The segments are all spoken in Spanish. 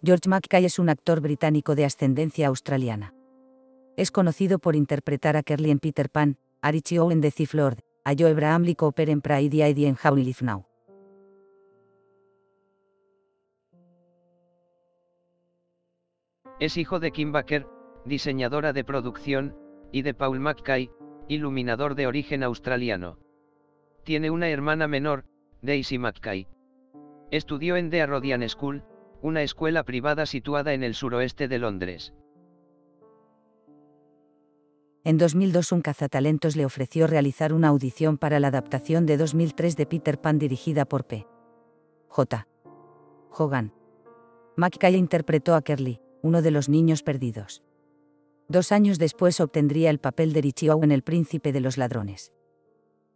George Mackay es un actor británico de ascendencia australiana. Es conocido por interpretar a Curly en Peter Pan, a Richie Owen de Thief Lord, a Joe Bramley Cooper en Pride Eddie en How We Live Now. Es hijo de Kim Baker, diseñadora de producción, y de Paul Mackay, iluminador de origen australiano. Tiene una hermana menor, Daisy Mackay. Estudió en The Arrodian School, una escuela privada situada en el suroeste de Londres. En 2002 un cazatalentos le ofreció realizar una audición para la adaptación de 2003 de Peter Pan dirigida por P. J. Hogan. Mackay interpretó a Curly, uno de los niños perdidos. Dos años después obtendría el papel de Richie en El Príncipe de los Ladrones.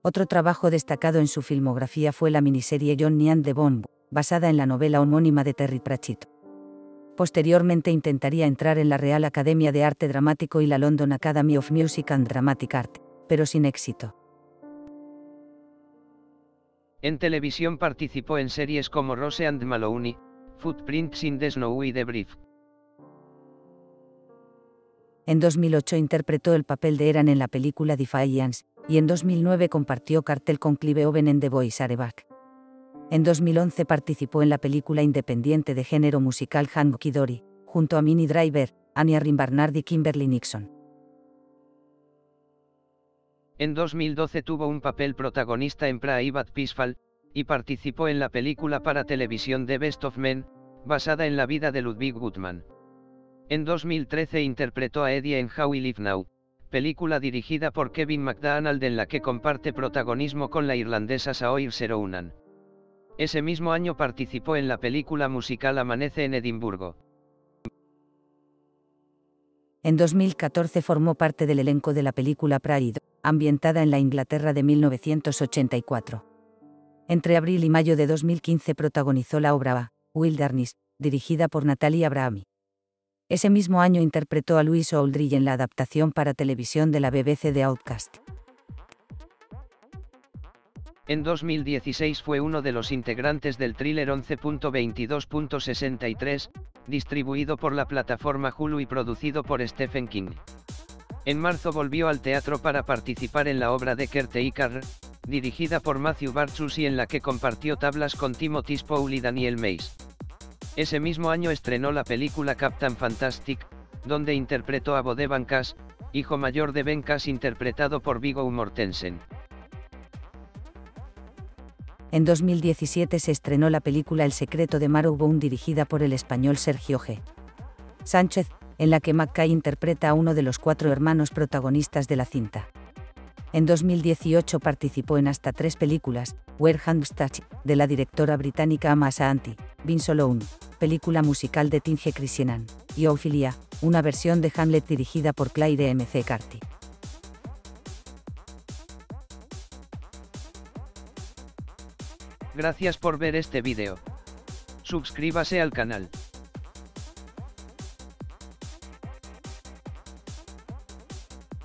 Otro trabajo destacado en su filmografía fue la miniserie John Nian de Bond, basada en la novela homónima de Terry Pratchett. Posteriormente intentaría entrar en la Real Academia de Arte Dramático y la London Academy of Music and Dramatic Art, pero sin éxito. En televisión participó en series como Rose and Maloney, Footprints in the Snow y The Brief. En 2008 interpretó el papel de Eran en la película Defiance, y en 2009 compartió cartel con Clive Owen en The Voice Areback. En 2011 participó en la película independiente de género musical Hank Dory, junto a Minnie Driver, Anya Rimbarnard y Kimberly Nixon. En 2012 tuvo un papel protagonista en Private Peaceful, y participó en la película para televisión The Best of Men, basada en la vida de Ludwig Gutmann. En 2013 interpretó a Eddie en How We Live Now, película dirigida por Kevin McDonald en la que comparte protagonismo con la irlandesa Saoirse Serounan. Ese mismo año participó en la película musical Amanece en Edimburgo. En 2014 formó parte del elenco de la película Pride, ambientada en la Inglaterra de 1984. Entre abril y mayo de 2015 protagonizó la obra Wilderness, dirigida por Natalie Abrahami. Ese mismo año interpretó a Louis Aldridge en la adaptación para televisión de la BBC de Outcast. En 2016 fue uno de los integrantes del thriller 11.22.63, distribuido por la plataforma Hulu y producido por Stephen King. En marzo volvió al teatro para participar en la obra de Carr, dirigida por Matthew Barchus y en la que compartió tablas con Timothy Spall y Daniel Mays. Ese mismo año estrenó la película Captain Fantastic, donde interpretó a Bodevan Cass, hijo mayor de Ben Cass interpretado por Viggo Mortensen. En 2017 se estrenó la película El secreto de Marrowbone dirigida por el español Sergio G. Sánchez, en la que Mackay interpreta a uno de los cuatro hermanos protagonistas de la cinta. En 2018 participó en hasta tres películas, Where Hands Touch, de la directora británica Amasa Anti, Vince Alone, película musical de Tinge Christianan, y Ophelia, una versión de Hamlet dirigida por Claire M. C. Carty. Gracias por ver este vídeo. Suscríbase al canal.